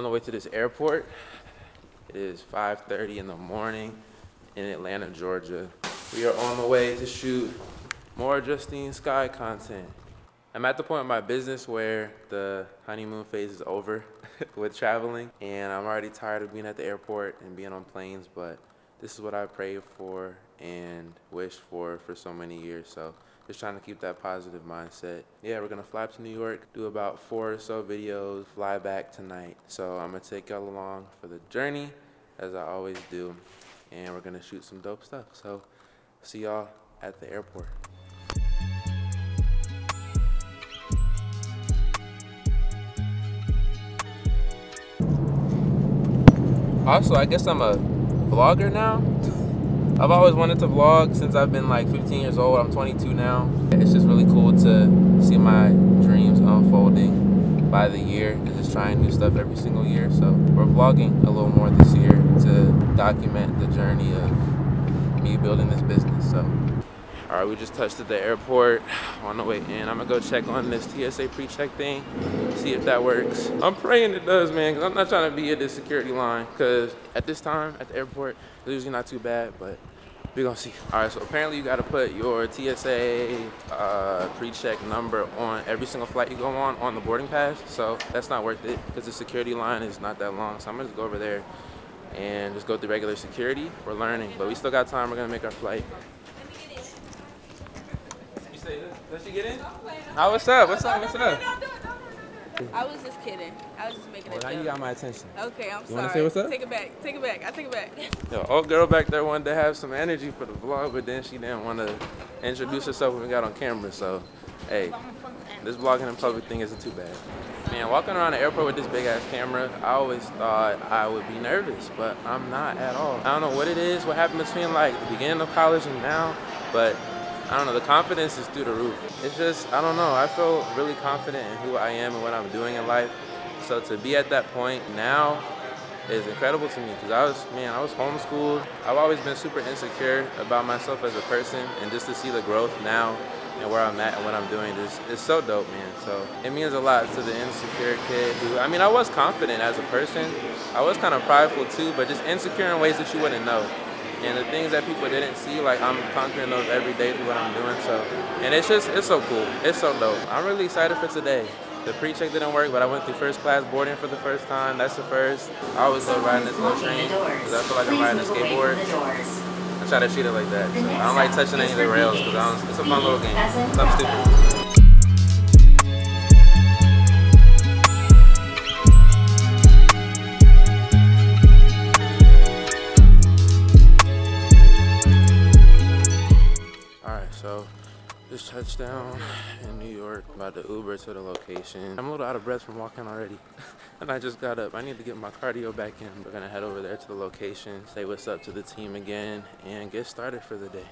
on the way to this airport. It is 5.30 in the morning in Atlanta, Georgia. We are on the way to shoot more Justine Skye content. I'm at the point in my business where the honeymoon phase is over with traveling, and I'm already tired of being at the airport and being on planes, but this is what I prayed for and wished for for so many years. So just trying to keep that positive mindset. Yeah, we're gonna fly up to New York, do about four or so videos, fly back tonight. So I'm gonna take y'all along for the journey, as I always do, and we're gonna shoot some dope stuff. So see y'all at the airport. Also, I guess I'm a vlogger now. I've always wanted to vlog since I've been like 15 years old. I'm 22 now. It's just really cool to see my dreams unfolding by the year and just trying new stuff every single year. So we're vlogging a little more this year to document the journey of me building this business. So all right, we just touched at the airport on the way in. I'm gonna go check on this TSA pre-check thing, see if that works. I'm praying it does, man, because I'm not trying to be at this security line, because at this time at the airport, it's usually not too bad, but we're gonna see. All right, so apparently you gotta put your TSA uh, pre-check number on every single flight you go on on the boarding pass, so that's not worth it, because the security line is not that long, so I'm gonna just go over there and just go through regular security. We're learning, but we still got time. We're gonna make our flight. Does she get in? Oh, what's up? What's up? What's up? I was just kidding. I was just making well, it. Now you got my attention. Okay, I'm you sorry. You wanna say what's up? Take it back. Take it back. I take it back. Yo, old girl back there wanted to have some energy for the vlog, but then she didn't want to introduce herself when we got on camera. So, hey, this vlogging in public thing isn't too bad. Man, walking around the airport with this big ass camera, I always thought I would be nervous, but I'm not at all. I don't know what it is, what happened between like the beginning of college and now, but I don't know, the confidence is through the roof. It's just, I don't know, I feel really confident in who I am and what I'm doing in life. So to be at that point now is incredible to me because I was, man, I was homeschooled. I've always been super insecure about myself as a person and just to see the growth now and where I'm at and what I'm doing is, is so dope, man. So it means a lot to the insecure kid who, I mean, I was confident as a person. I was kind of prideful too, but just insecure in ways that you wouldn't know and the things that people didn't see, like I'm conquering those every day through what I'm doing. So, and it's just, it's so cool. It's so dope. I'm really excited for today. The pre-check didn't work, but I went through first class boarding for the first time. That's the first. I always love riding this little train because I feel like I'm riding a skateboard. I try to treat it like that. So I don't like touching any of the rails because it's a fun little game. Something stupid. So just touched down in New York, about to Uber to the location. I'm a little out of breath from walking already. and I just got up. I need to get my cardio back in. We're gonna head over there to the location, say what's up to the team again, and get started for the day.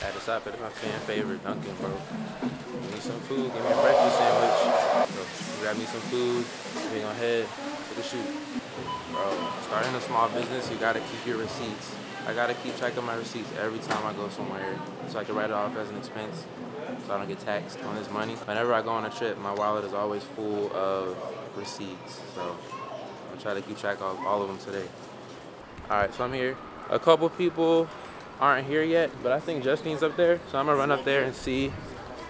I had to stop at my fan favorite, Dunkin', bro. Me some food, give me a breakfast sandwich. Bro, grab me some food, we gonna head to the shoot. Bro, starting a small business, you gotta keep your receipts. I gotta keep track of my receipts every time I go somewhere so I can write it off as an expense so I don't get taxed on this money. Whenever I go on a trip, my wallet is always full of receipts. So I'll try to keep track of all of them today. All right, so I'm here. A couple people aren't here yet, but I think Justine's up there. So I'm gonna run up there and see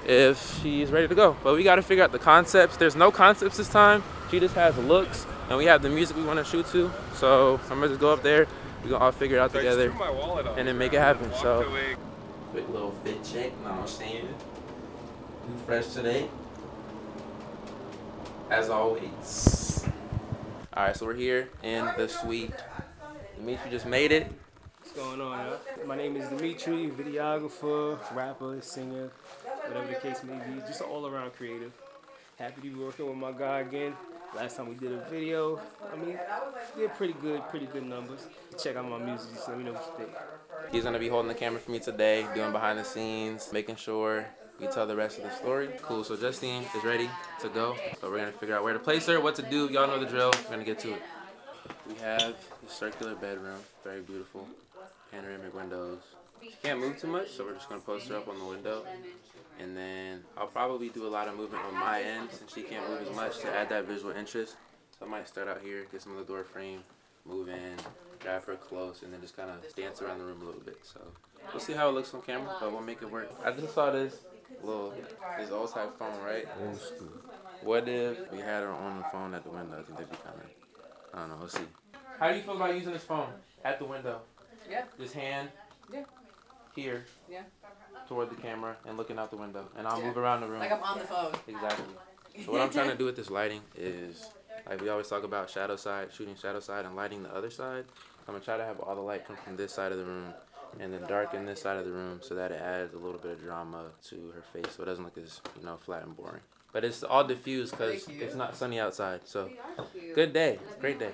if she's ready to go. But we gotta figure out the concepts. There's no concepts this time. She just has looks and we have the music we wanna shoot to. So I'm gonna just go up there we gonna all figure it out together and then make it happen. So, quick little fit check. Know what I'm saying? New fresh today, as always. All right, so we're here in the suite. Dimitri just made it. What's going on, y'all? My name is Dimitri, videographer, rapper, singer, whatever the case may be. Just an all-around creative. Happy to be working with my guy again. Last time we did a video, I mean, we had pretty good, pretty good numbers. Check out my music, let me know what you think. He's gonna be holding the camera for me today, doing behind the scenes, making sure we tell the rest of the story. Cool, so Justine is ready to go. So we're gonna figure out where to place her, what to do. Y'all know the drill, we're gonna get to it. We have the circular bedroom, very beautiful, panoramic windows. She can't move too much, so we're just gonna post her up on the window. And then I'll probably do a lot of movement on my end since she can't move as much to add that visual interest. So I might start out here, get some of the door frame, move in, grab her close, and then just kind of dance around the room a little bit. So we'll see how it looks on camera, but we'll make it work. I just saw this little, this old type phone, right? Old school. What if we had her on the phone at the window? I think that'd be kind of, I don't know, we'll see. How do you feel about using this phone at the window? Yeah. This hand? Yeah. Here. Yeah. Toward the camera and looking out the window. And I'll Yeah. move around the room. Like I'm on the phone. Exactly. So what I'm trying to do with this lighting is, like we always talk about shadow side, shooting shadow side and lighting the other side. I'm gonna try to have all the light come from this side of the room and then darken this side of the room so that it adds a little bit of drama to her face so it doesn't look as, you know, flat and boring. But it's all diffused because it's not sunny outside. So good day. Great day.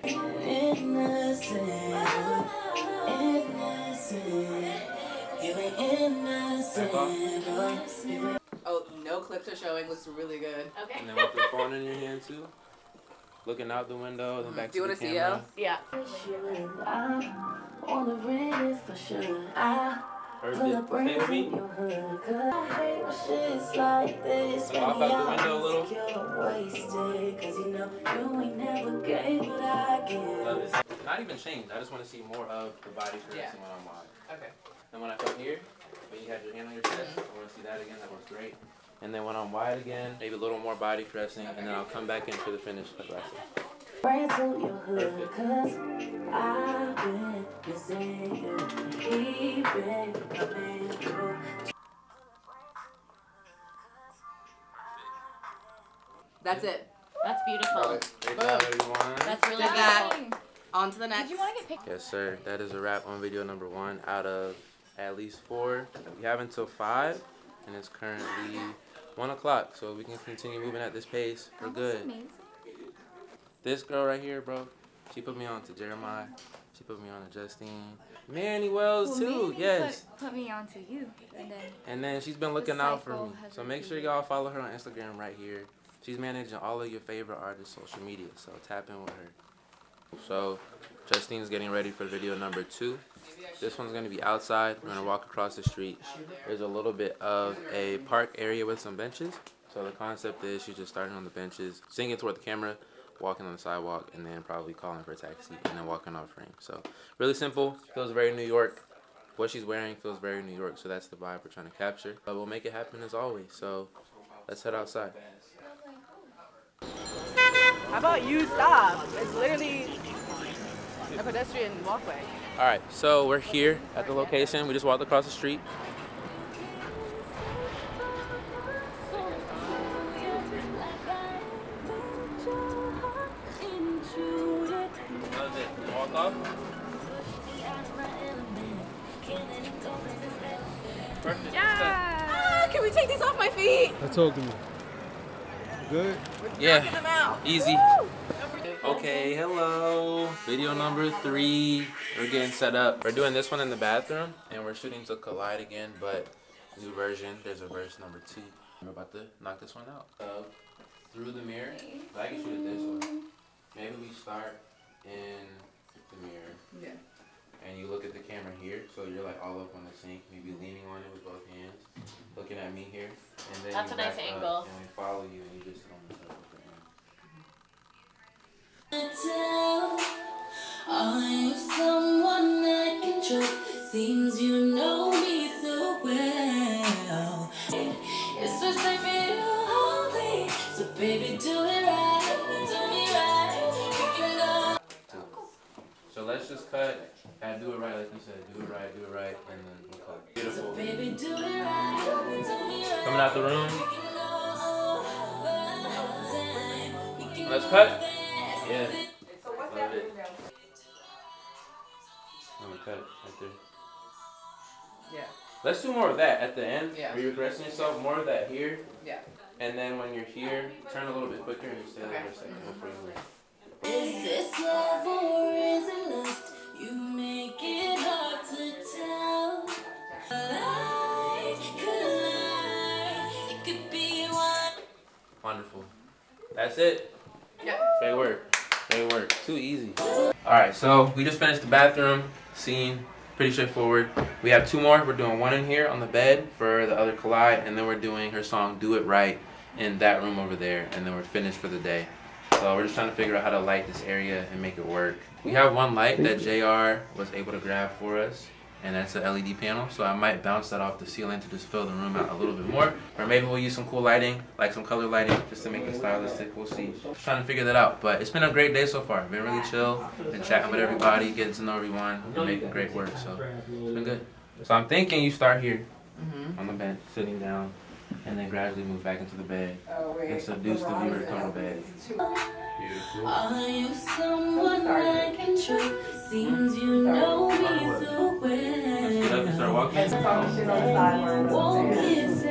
Innocent, innocent. You ain't innocent, but you ain't Oh, no clips are showing. Looks really good. Okay. And then with the phone in your hand too. Looking out the window, then back Do you to wanna the see camera. Yeah. sure. I wanna rent it for sure. I Heard pull it. up Stay right with in me. your hood. 'cause I hate when shit's like this. Wanna hop out the window a little? You're wasted, 'cause you know you ain't never gave what I Love give. it. Not even changed. I just want to see more of the body for Yeah. when I'm wide. Okay. And when I come here, when you had your hand on your chest, I want to see that again. That was great. And then when I'm wide again, maybe a little more body pressing, and then I'll come back in for the finish like last time. Right to your hood, 'cause I've been missing you. He coming through. That's it. That's beautiful. Great. That's really Did that. beautiful. On to the next. Did you want to get picked? Yes, sir. That is a wrap on video number one out of at least four. We have until five, and it's currently one o'clock, so we can continue moving at this pace. We're good. This girl right here, bro, she put me on to Jeremiah. She put me on to Justine. Manny Wells too, yes. Put, put me on to you, and then And then she's been looking out for me. So make sure y'all follow her on Instagram right here. She's managing all of your favorite artists' social media, so tap in with her. So Justine's getting ready for video number two. This one's gonna be outside. We're gonna walk across the street. There's a little bit of a park area with some benches. So the concept is she's just starting on the benches, singing toward the camera, walking on the sidewalk, and then probably calling for a taxi and then walking off frame. So really simple. Feels very New York. What she's wearing feels very New York, so that's the vibe we're trying to capture. But we'll make it happen as always. So let's head outside. How about you stop? It's literally a pedestrian walkway. All right, so we're here at the location. We just walked across the street. Walk off. Perfect. Ah, can we take these off my feet? Now talk to me. Good? Yeah. Them out. Easy. Okay, hello. Video number three. We're getting set up. We're doing this one in the bathroom, and we're shooting to collide again, but new version. There's a verse number two. We're about to knock this one out. Uh, through the mirror. So I can shoot it this way. Maybe we start in the mirror, Yeah. and you look at the camera here, so you're like all up on the sink, maybe leaning on it with both hands, looking at me here, and then That's you a nice back up, angle. And we follow you, and you just sit on the with your hand. Tell, are you someone I can trust? Seems you know me so well. It's first time for you only, so baby do it right, do me right. You can go. So let's just cut and do it right, like you said. Do it right, do it right, and then we'll cut. Beautiful. Baby, do it Coming out the room. We can go overtime. We can Let's go cut. fast. Yeah. Love it. Let me cut it right there. Yeah. Let's do more of that at the end. Yeah. Where you're caressing yourself. More of that here. Yeah. And then when you're here, turn a little bit quicker and you stay there Okay. for a second before you move. Is this love or is it lust? That's it. Yeah. Great work. Great work. Too easy. Alright, so we just finished the bathroom scene. Pretty straightforward. We have two more. We're doing one in here on the bed for the other collide, and then we're doing her song Do It Right in that room over there, and then we're finished for the day. So we're just trying to figure out how to light this area and make it work. We have one light that JR was able to grab for us and that's an LED panel. So I might bounce that off the ceiling to just fill the room out a little bit more. Or maybe we'll use some cool lighting, like some color lighting, just to make it stylistic. We'll see. Just trying to figure that out. But it's been a great day so far. Been really chill. Been chatting with everybody, getting to know everyone, and making great work. So it's been good. So I'm thinking you start here mm-hmm. on the bench, sitting down, and then gradually move back into the bed oh, and seduce the viewer to come to bed. Beautiful. Are you someone I can trust? Seems you know me so Get start well. walking. Won't kiss.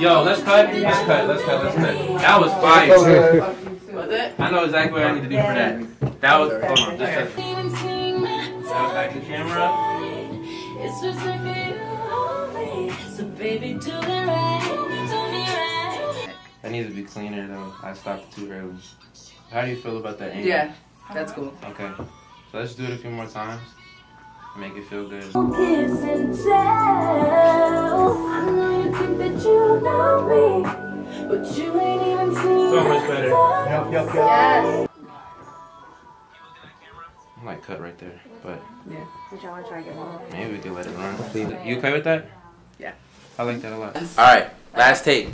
Yo, let's cut. Let's cut. Let's cut. Let's cut. That was fire. Was it? I know exactly what I need to do for that. That was. Hold on. Just touch. Even sing my Now back to camera. It's just like only. So baby, do it right. Do me right. That needs to be cleaner though. I stopped too early. How do you feel about that angle? Yeah, that's cool. Okay. So let's do it a few more times. Make it feel good. Kiss and tell. I know you think that you know me, but you ain't even seen So much better. Yup, yup, yup. Yes. I might cut right there, but Yeah. Which I want to try get more. maybe we can let it run. You okay with that? Yeah. I like that a lot. All right, last take.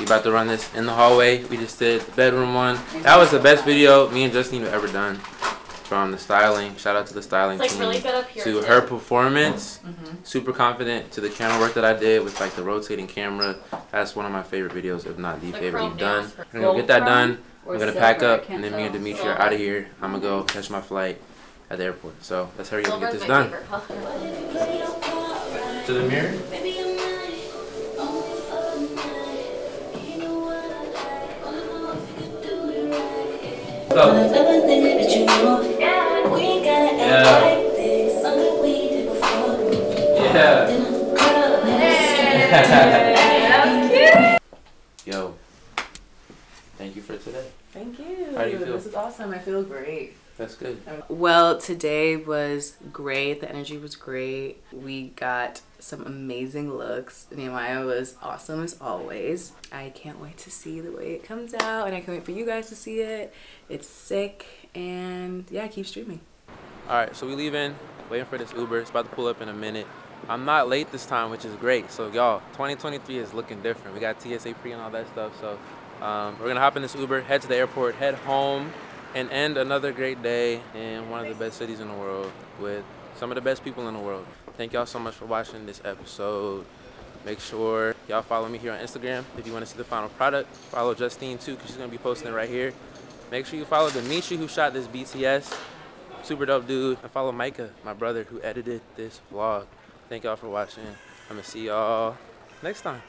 We about to run this in the hallway. We just did the bedroom one. That was the best video me and Justine have ever done. From the styling, shout out to the styling It's like team. really good up here. to too. her performance, Mm-hmm. super confident. To the camera work that I did with like the rotating camera, that's one of my favorite videos, if not the The favorite chrome we've done. nails. We're gonna get that done. Or I'm gonna pack up, and then me and tell. Dimitri are out of here. I'm gonna go catch my flight at the airport. So let's hurry up and get this done. favorite color. Play your part right. To the mirror. In the Yo. Thank you for today. Thank you. How do you feel? This is awesome. I feel great. That's good. Well, today was great. The energy was great. We got some amazing looks. Nehemiah was awesome as always. I can't wait to see the way it comes out, and I can't wait for you guys to see it. It's sick, and yeah, keep streaming. All right, so we leaving, waiting for this Uber. It's about to pull up in a minute. I'm not late this time, which is great. So y'all, 2023 is looking different. We got TSA pre and all that stuff. So um, we're gonna hop in this Uber, head to the airport, head home, and end another great day in one of the best cities in the world with some of the best people in the world. Thank y'all so much for watching this episode. Make sure y'all follow me here on Instagram if you want to see the final product. Follow Justine too, because she's gonna be posting it right here. Make sure you follow Dimitri who shot this BTS super dope dude. And follow Micah, my brother, who edited this vlog. Thank y'all for watching. I'm gonna see y'all next time.